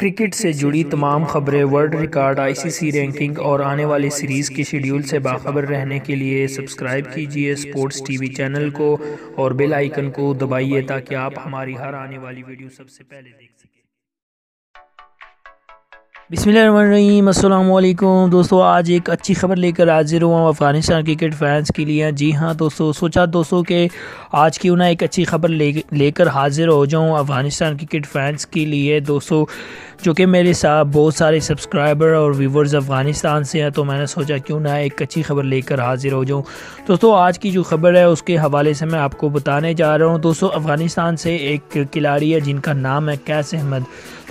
Cricket سے جڑی تمام خبریں world record, I C C ranking اور آنے والی سیریز کی شیڈیول سے باخبر رہنے کے لیے سبسکرائب کیجیے سپورٹس ٹی وی چینل کو اور بیل آئیکن کو دبائیے تاکہ آپ ہماری ہر آنے والی ویڈیو سب سے پہلے دیکھ سکیں۔ بسم اللہ الرحمن الرحیم، السلام علیکم۔ دوستو، آج ایک اچھی خبر لے کر حاضر ہوں افغانستان کرکٹ فینس کے لیے۔ جی ہاں دوستو، سوچا دوستو کہ آج کیوں نہ ایک اچھی خبر لے کر حاضر ہو جاؤں افغانستان کرکٹ فینس کے لیے۔ دوستو، جو کہ میرے ساتھ بہت سارے سبسکرائبر اور ویورز افغانستان سے ہیں، تو میں نے سوچا کیوں نہ ایک اچھی خبر لے کر حاضر ہو جاؤں۔ دوستو، آج کی جو خبر ہے، اس کے حوالے سے میں آپ کو بتانے جا رہا ہوں۔ دوستو، افغانستان سے ایک کھلاڑی ہے جن کا نام ہے کیس احمد۔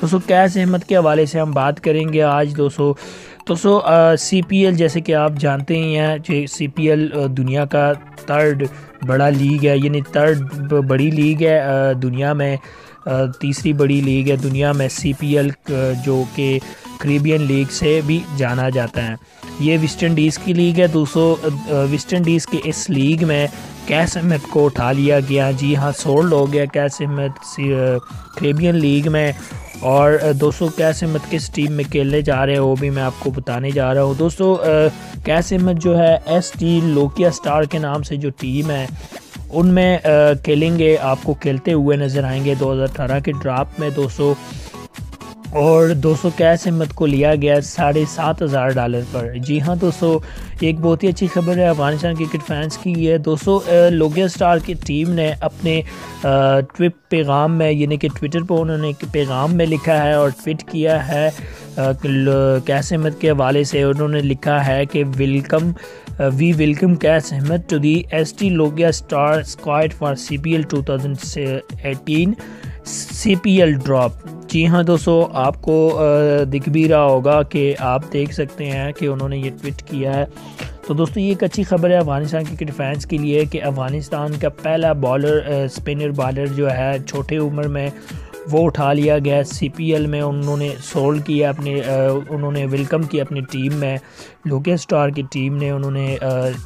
دوستو کیس احمد کے حوالے سے ہم بات کریں گے آج دوستو دوستو سی پی ایل جیسے کہ آپ جانتے ہی ہیں سی پی ایل دنیا کا تھرڈ بڑا لیگ ہے یعنی تھرڈ بڑی لیگ ہے دنیا میں تیسری بڑی لیگ ہے، دنیا میں سی پی ایل جو کہ کریبین لیگ سے بھی جانا جاتا ہے۔ یہ ویسٹ انڈیز کی لیگ ہے دوستو ویسٹ انڈیز کے اس لیگ میں کیس احمد کو اٹھا لیا گیا۔ جی ہاں سولڈ ہو گیا کیس احمد کریبین لیگ میں۔ اور دوستو کیس احمد کس ٹیم میں کھیلنے جا رہے ہیں وہ بھی میں آپ کو بتانے جا رہا ہوں۔ دوستو کیس احمد جو ہے، ایس ٹی لوکیا سٹار کے نام سے جو ٹیم ہے، ان میں کھیلیں گے، آپ کو کھیلتے ہوئے نظر آئیں گے۔ دو ہزار اٹھارہ کے ڈراپ میں، دوستو اور دو سو کیس احمد کو لیا گیا ساڑھے سات ہزار ڈالر پر۔ جی ہاں دوستو، ایک بہت ہی اچھی خبر ہے، افغانستان کرکٹ فینس کی۔ یہ دوستو لوگیا سٹار کی ٹیم نے اپنے ٹوپ پیغام میں یعنی کہ ٹویٹر پر انہوں نے ایک پیغام میں لکھا ہے اور ٹویٹ کیا ہے کیس احمد کے حوالے سے۔ انہوں نے لکھا ہے کہ welcome we welcome Qais Ahmad to the S T Lucia star squad for C P L two thousand eighteen C P L drop. جی ہاں دوستو، آپ کو دکھ بھی رہا ہوگا کہ آپ دیکھ سکتے ہیں کہ انہوں نے یہ ٹویٹ کیا ہے۔ تو دوستو، یہ ایک اچھی خبر ہے افغانستان کرکٹ فینس کے لیے کہ افغانستان کا پہلا بالر اسپنر بالر جو ہے، چھوٹے عمر میں وہ اٹھا لیا گیا۔ سی پی ایل میں انہوں نے سولڈ کیا اپنے انہوں نے ویلکم کیا اپنی ٹیم میں۔ لوکے سٹار کی ٹیم نے انہوں نے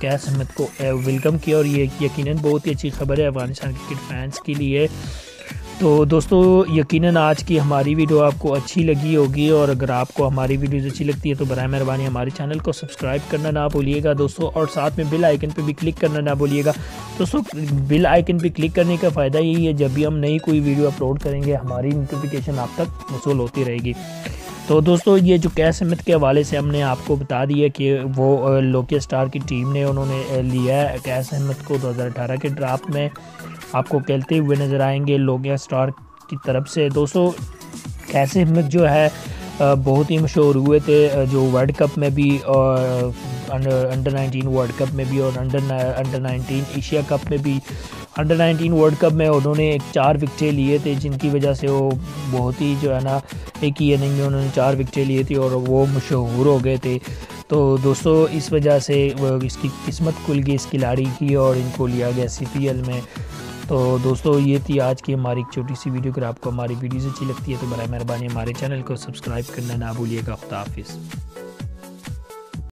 کیس احمد کو ویلکم کیا اور یہ یقیناً بہت ہی اچھی خبر ہے افغانستان کرکٹ فینس کے لیے۔ تو دوستو، یقیناً آج کی ہماری ویڈیو آپ کو اچھی لگی ہوگی اور اگر آپ کو ہماری ویڈیوز اچھی لگتی ہے تو برائے مہربانی ہمارے چینل کو سبسکرائب کرنا نہ بھولیے گا دوستو، اور ساتھ میں بل آئیکن پہ بھی کلک کرنا نہ بھولیے گا۔ دوستو بل آئیکن پہ کلک کرنے کا فائدہ یہی ہے، جب بھی ہم نئی کوئی ویڈیو اپلوڈ کریں گے، ہماری نوٹیفیکیشن آپ تک وصول ہوتی رہے گی۔ تو دوستو، یہ جو کیس احمد کے حوالے سے ہم نے آپ کو بتا دیا کہ وہ لوکیا سٹار کی ٹیم نے انہوں نے لیا ہے کیس احمد کو دو ہزار اٹھارہ کے ڈرافٹ میں۔ آپ کو کھیلتے ہوئے نظر آئیں گے لوکیا سٹار کی طرف سے۔ دوستو، کیس احمد جو ہے بہت ہی مشہور ہوئے تھے جو ورلڈ کپ میں بھی اور انڈر نائنٹین ورلڈ کپ میں بھی اور under under nineteen Asia cup میں بھی. انڈر نائنٹین ورلڈ کپ میں انہوں نے ایک چار وکٹیں لیے تھے، جن کی وجہ سے وہ بہت ہی جو ہے نا، ایک ہی اننگ میں انہوں نے چار وکٹیں لیے تھی اور وہ مشہور ہو گئے تھے۔ تو دوستو، اس وجہ سے اس کی قسمت کھل گئی اس کھلاڑی کی اور ان کو لیا گیا سی پی ایل میں۔ تو دوستو، یہ تھی آج کی ہماری ایک چھوٹی سی ویڈیو۔ اگر آپ کو ہماری ویڈیوز اچھی لگتی ہے تو برائے مہربانی ہمارے چینل کو سبسکرائب کرنا نہ بھولیے گا۔ خدا حافظ۔